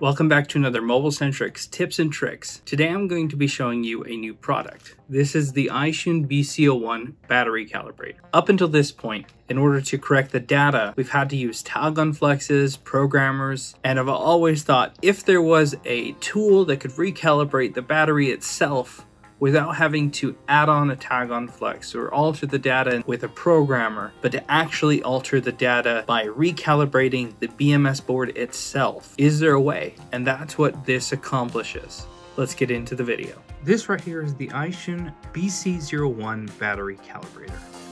Welcome back to another MobileSentrix tips and tricks. Today I'm going to be showing you a new product. This is the AiXun BC01 battery calibrator. Up until this point, in order to correct the data, we've had to use tag on flexes, programmers, and I've always thought if there was a tool that could recalibrate the battery itself, without having to add on a tag on flex or alter the data with a programmer, but to actually alter the data by recalibrating the BMS board itself. Is there a way? And that's what this accomplishes. Let's get into the video. This right here is the AiXun BC01 battery calibrator.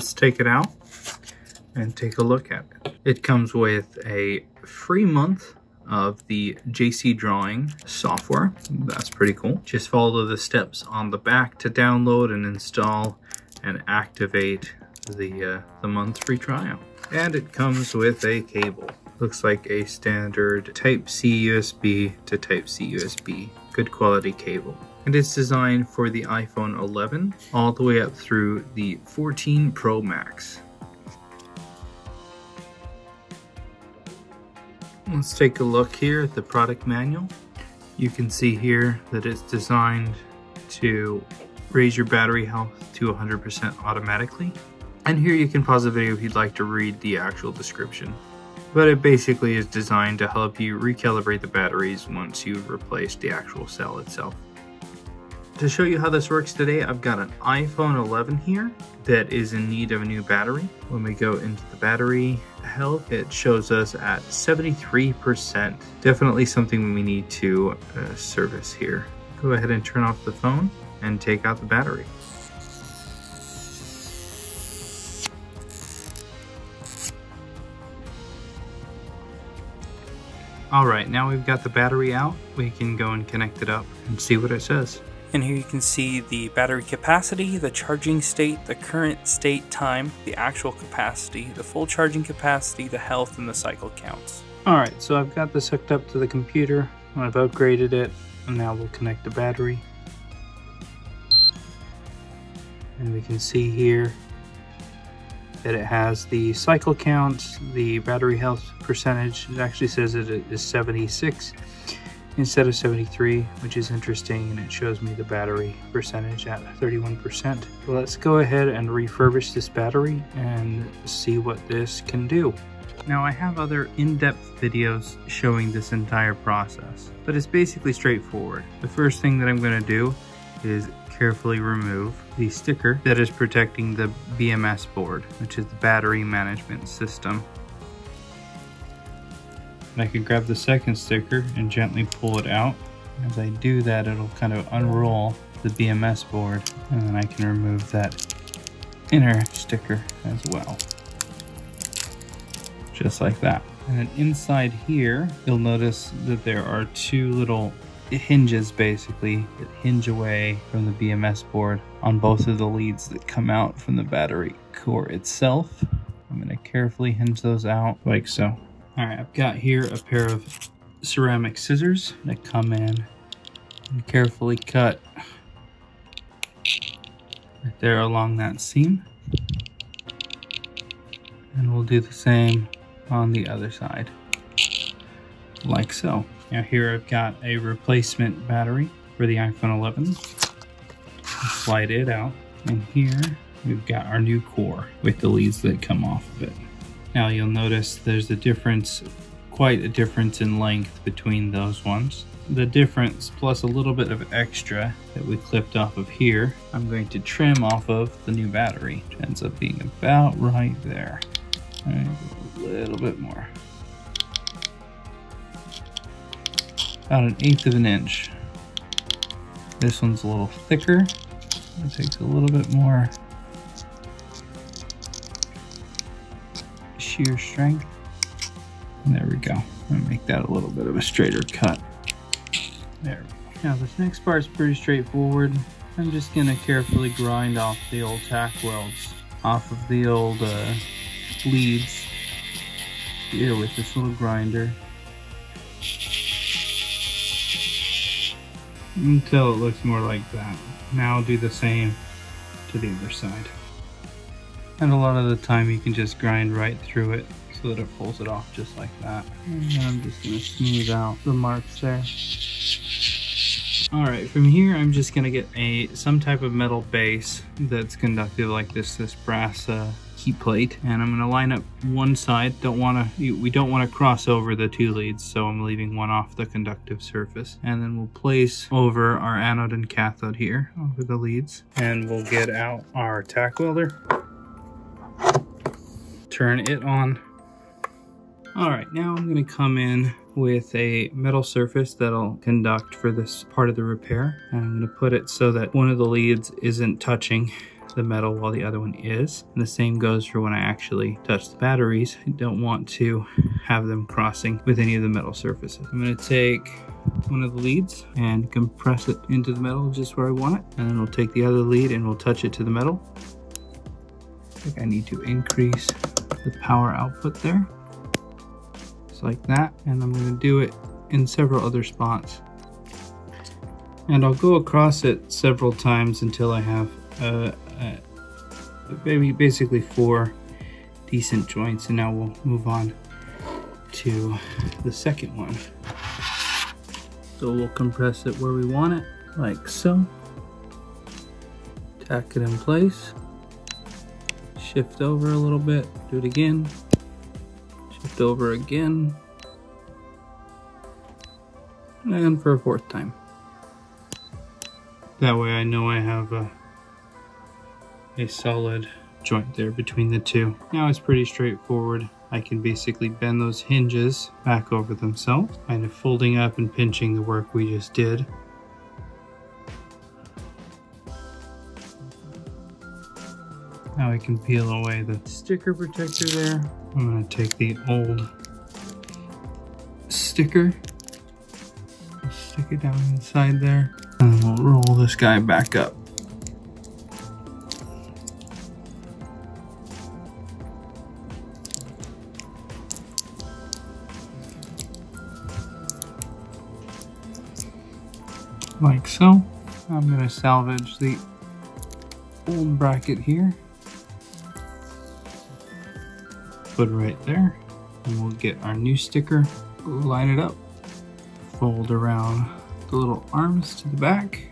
Let's take it out and take a look at it. It comes with a free month of the JC Drawing software. That's pretty cool. Just follow the steps on the back to download and install and activate the, uh, the month free trial. And it comes with a cable. Looks like a standard Type-C USB to Type-C USB. Good quality cable and it's designed for the iPhone 11 all the way up through the 14 Pro Max. Let's take a look here at the product manual. You can see here that it's designed to raise your battery health to 100% automatically. And here you can pause the video if you'd like to read the actual description. But it basically is designed to help you recalibrate the batteries once you've replaced the actual cell itself. To show you how this works today, I've got an iPhone 11 here that is in need of a new battery. When we go into the battery health, it shows us at 73%. Definitely something we need to uh, service here. Go ahead and turn off the phone and take out the battery. Alright, now we've got the battery out, we can go and connect it up and see what it says. And here you can see the battery capacity, the charging state, the current state time, the actual capacity, the full charging capacity, the health, and the cycle counts. Alright, so I've got this hooked up to the computer. I've upgraded it, and now we'll connect the battery. And we can see here that it has the cycle count, the battery health percentage. It actually says that it is 76 instead of 73, which is interesting, and it shows me the battery percentage at 31%. let's go ahead and refurbish this battery and see what this can do. Now I have other in-depth videos showing this entire process, but it's basically straightforward. The first thing that I'm going to do is carefully remove the sticker that is protecting the BMS board, which is the battery management system. I can grab the second sticker and gently pull it out. As I do that, it'll kind of unroll the BMS board and then I can remove that inner sticker as well. Just like that. And then inside here, you'll notice that there are two little hinges basically that hinge away from the BMS board on both of the leads that come out from the battery core itself. I'm going to carefully hinge those out like so. All right, I've got here a pair of ceramic scissors that come in and carefully cut right there along that seam. And we'll do the same on the other side, like so. Now here I've got a replacement battery for the iPhone 11. Slide it out, and here we've got our new core with the leads that come off of it. Now you'll notice there's a difference, quite a difference in length between those ones. The difference plus a little bit of extra that we clipped off of here, I'm going to trim off of the new battery, which ends up being about right there. Right, a little bit more. About an eighth of an inch. This one's a little thicker. It takes a little bit more shear strength. And there we go. I'm make that a little bit of a straighter cut. There. Now this next part is pretty straightforward. I'm just gonna carefully grind off the old tack welds off of the old uh, leads here with this little grinder until it looks more like that. Now I'll do the same to the other side. And a lot of the time you can just grind right through it so that it pulls it off just like that. And I'm just gonna smooth out the marks there. All right, from here I'm just gonna get a some type of metal base that's conductive like this, this brass uh, heat plate. And I'm gonna line up one side. Don't wanna, we don't wanna cross over the two leads, so I'm leaving one off the conductive surface. And then we'll place over our anode and cathode here, over the leads. And we'll get out our tack welder. Turn it on. All right, now I'm gonna come in with a metal surface that'll conduct for this part of the repair. And I'm gonna put it so that one of the leads isn't touching the metal while the other one is. And the same goes for when I actually touch the batteries. I don't want to have them crossing with any of the metal surfaces. I'm gonna take one of the leads and compress it into the metal just where I want it. And then we'll take the other lead and we'll touch it to the metal. I think I need to increase the power output there. Just like that and I'm going to do it in several other spots. And I'll go across it several times until I have uh, uh, maybe basically four decent joints and now we'll move on to the second one. So we'll compress it where we want it like so. Tack it in place shift over a little bit do it again shift over again, and for a fourth time. That way I know I have a, a solid joint there between the two. Now it's pretty straightforward. I can basically bend those hinges back over themselves, kind of folding up and pinching the work we just did. Now I can peel away the sticker protector there. I'm gonna take the old sticker, stick it down inside there, and we'll roll this guy back up. Like so. I'm gonna salvage the old bracket here put it right there. And we'll get our new sticker, line it up, fold around the little arms to the back.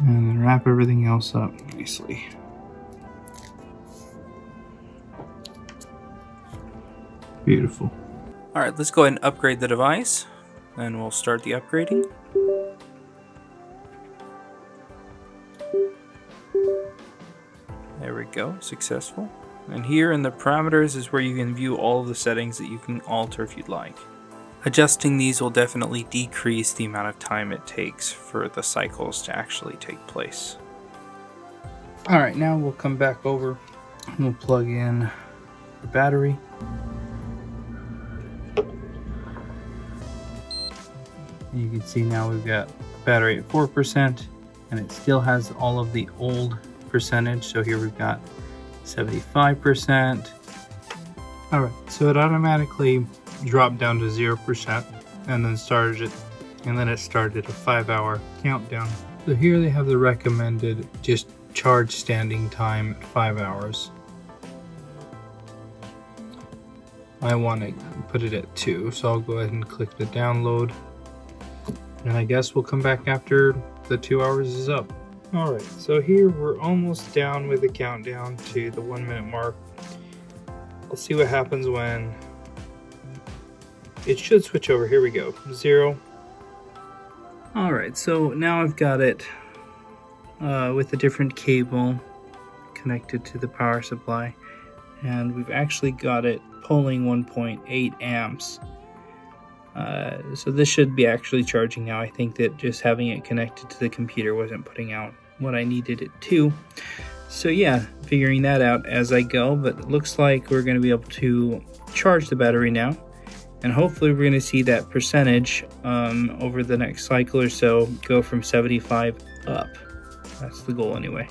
And then wrap everything else up nicely. Beautiful. All right, let's go ahead and upgrade the device and we'll start the upgrading. Go, successful. And here in the parameters is where you can view all of the settings that you can alter if you'd like. Adjusting these will definitely decrease the amount of time it takes for the cycles to actually take place. Alright, now we'll come back over and we'll plug in the battery. You can see now we've got battery at 4% and it still has all of the old percentage. So here we've got 75%. All right, so it automatically dropped down to 0% and then started it, and then it started a five hour countdown. So here they have the recommended just charge standing time at five hours. I want to put it at two, so I'll go ahead and click the download. And I guess we'll come back after the two hours is up. Alright, so here we're almost down with the countdown to the one minute mark. I'll see what happens when it should switch over. Here we go. Zero. Alright, so now I've got it uh, with a different cable connected to the power supply and we've actually got it pulling 1.8 amps. Uh, so this should be actually charging now. I think that just having it connected to the computer wasn't putting out what I needed it to. So yeah, figuring that out as I go, but it looks like we're going to be able to charge the battery now. And hopefully we're going to see that percentage um, over the next cycle or so go from 75 up. That's the goal anyway.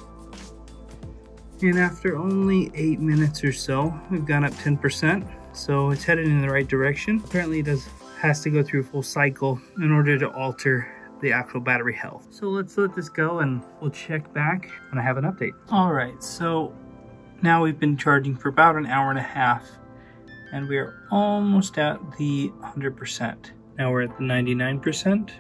And after only 8 minutes or so, we've gone up 10%. So it's headed in the right direction. Apparently it does has to go through a full cycle in order to alter the actual battery health. So let's let this go and we'll check back when I have an update. All right, so now we've been charging for about an hour and a half and we are almost at the 100%. Now we're at the 99%.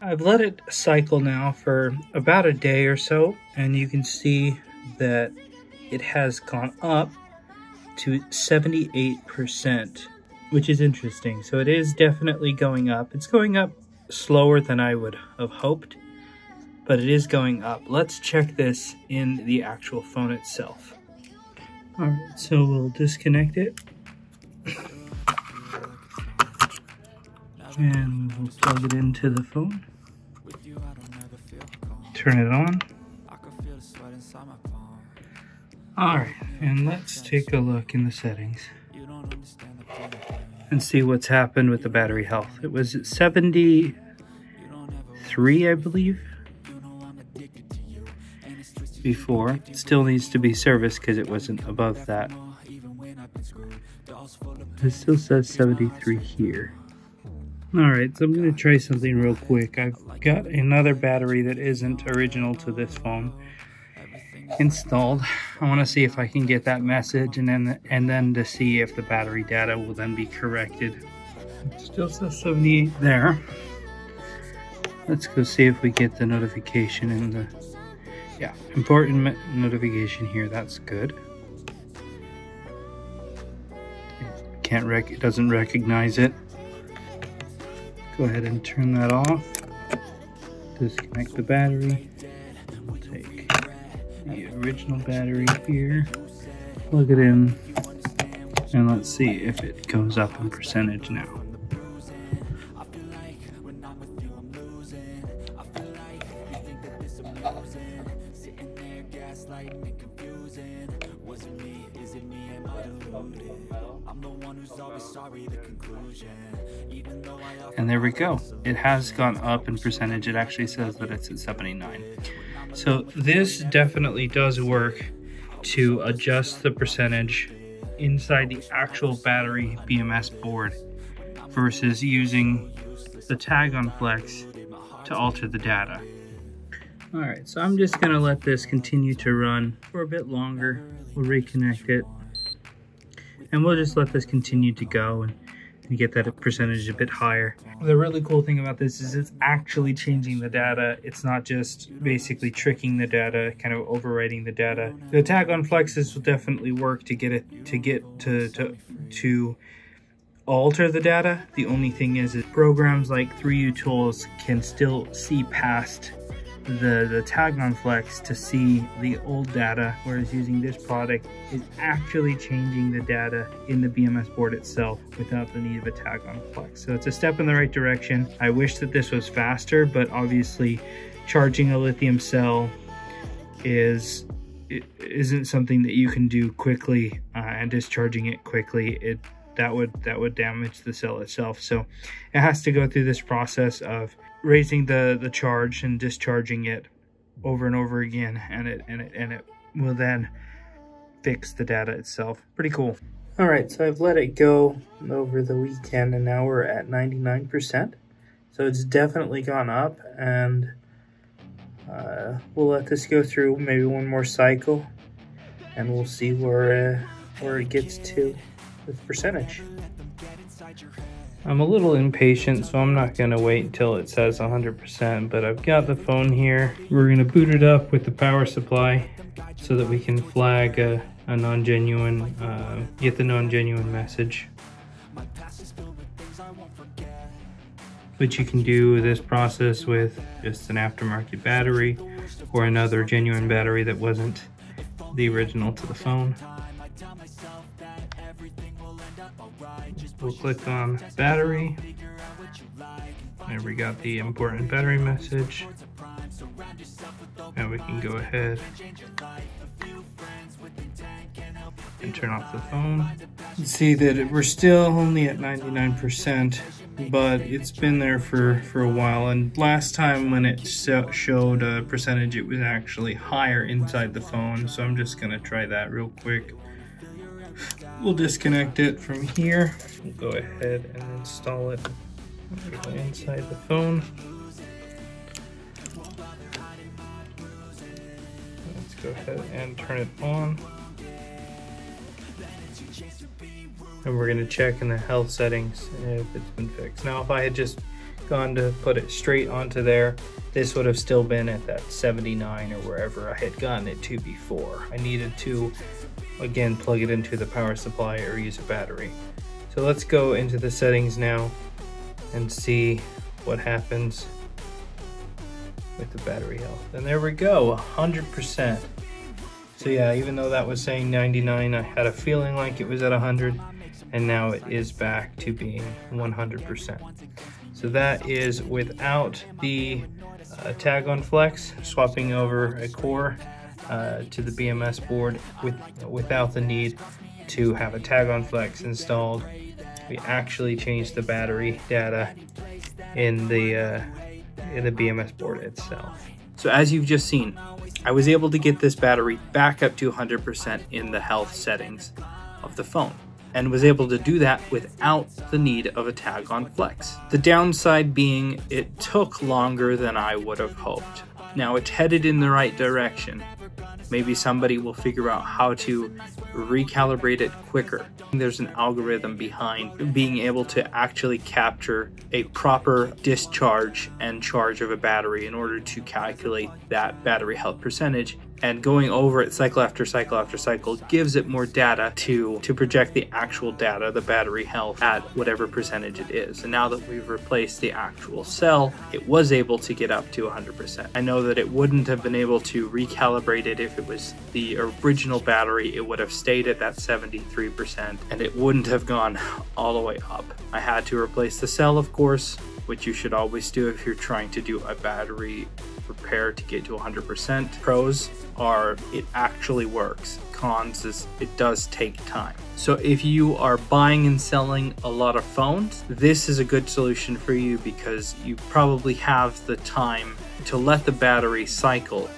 I've let it cycle now for about a day or so, and you can see that it has gone up to 78%, which is interesting. So it is definitely going up. It's going up slower than I would have hoped, but it is going up. Let's check this in the actual phone itself. All right, so we'll disconnect it. And we'll plug it into the phone. Turn it on. Alright, and let's take a look in the settings and see what's happened with the battery health. It was at 73, I believe, before. It still needs to be serviced because it wasn't above that. It still says 73 here. Alright, so I'm going to try something real quick. I've got another battery that isn't original to this phone installed. I want to see if I can get that message and then and then to see if the battery data will then be corrected. It still says 78 there. Let's go see if we get the notification in the yeah, important notification here. That's good. can't rec it doesn't recognize it. Go ahead and turn that off. Disconnect the battery the original battery here, plug it in, and let's see if it goes up in percentage now. And there we go. It has gone up in percentage. It actually says that it's at 79. So this definitely does work to adjust the percentage inside the actual battery BMS board versus using the tag on Flex to alter the data. All right, so I'm just gonna let this continue to run for a bit longer. We'll reconnect it and we'll just let this continue to go and and get that percentage a bit higher. The really cool thing about this is it's actually changing the data. It's not just basically tricking the data, kind of overwriting the data. The tag on flexes will definitely work to get it to get to to to alter the data. The only thing is, is programs like 3uTools can still see past the, the tag on flex to see the old data, whereas using this product is actually changing the data in the BMS board itself without the need of a tag on flex. So it's a step in the right direction. I wish that this was faster, but obviously charging a lithium cell is it isn't something that you can do quickly uh, and discharging it quickly it that would that would damage the cell itself so it has to go through this process of raising the the charge and discharging it over and over again and it and it and it will then fix the data itself. Pretty cool. All right so i've let it go over the weekend and now we're at 99 percent. So it's definitely gone up and uh, we'll let this go through maybe one more cycle and we'll see where uh, where it gets to with percentage I'm a little impatient, so I'm not to wait until it says 100%, but I've got the phone here. We're to boot it up with the power supply so that we can flag a, a non-genuine, uh, get the non-genuine message. But you can do this process with just an aftermarket battery or another genuine battery that wasn't the original to the phone. We'll click on battery. There we got the important battery message. Now we can go ahead and turn off the phone. You see that we're still only at 99%, but it's been there for, for a while. And last time when it showed a percentage, it was actually higher inside the phone. So I'm just gonna try that real quick. We'll disconnect it from here. We'll go ahead and install it inside the phone. Let's go ahead and turn it on. And we're gonna check in the health settings if it's been fixed. Now, if I had just gone to put it straight onto there, this would have still been at that 79 or wherever I had gotten it to before. I needed to, again, plug it into the power supply or use a battery. So let's go into the settings now and see what happens with the battery health. And there we go, 100%. So yeah, even though that was saying 99, I had a feeling like it was at 100, and now it is back to being 100%. So that is without the uh, tag on flex, swapping over a core uh, to the BMS board with without the need to have a tag on flex installed. We actually changed the battery data in the uh, in the BMS board itself. So as you've just seen, I was able to get this battery back up to 100% in the health settings of the phone and was able to do that without the need of a tag on flex. The downside being it took longer than I would have hoped. Now it's headed in the right direction, Maybe somebody will figure out how to recalibrate it quicker. There's an algorithm behind being able to actually capture a proper discharge and charge of a battery in order to calculate that battery health percentage and going over it cycle after cycle after cycle gives it more data to to project the actual data the battery health at whatever percentage it is. And now that we've replaced the actual cell it was able to get up to 100% i know that it wouldn't have been able to recalibrate it if it was the original battery it would have stayed at that 73% and it wouldn't have gone all the way up. I had to replace the cell of course which you should always do if you're trying to do a battery repair to get to 100%. Pros are it actually works. Cons is it does take time. So if you are buying and selling a lot of phones, this is a good solution for you because you probably have the time to let the battery cycle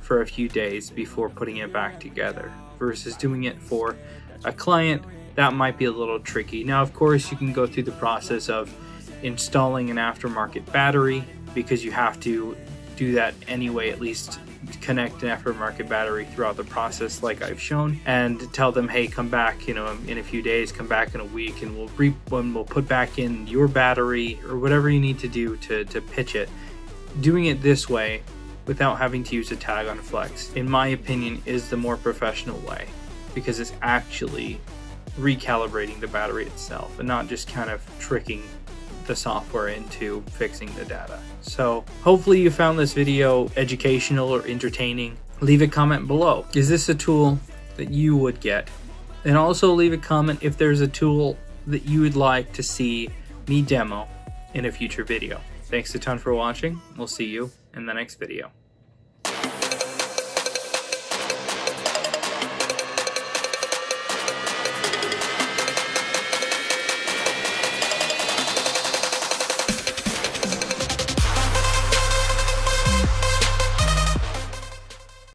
for a few days before putting it back together versus doing it for a client that might be a little tricky. Now, of course, you can go through the process of installing an aftermarket battery because you have to do that anyway, at least connect an aftermarket battery throughout the process like I've shown and tell them hey come back you know in a few days come back in a week and we'll re- when we'll put back in your battery or whatever you need to do to, to pitch it. Doing it this way without having to use a tag on flex in my opinion is the more professional way because it's actually recalibrating the battery itself and not just kind of tricking the software into fixing the data. So hopefully you found this video educational or entertaining. Leave a comment below. Is this a tool that you would get? And also leave a comment if there's a tool that you would like to see me demo in a future video. Thanks a ton for watching. We'll see you in the next video.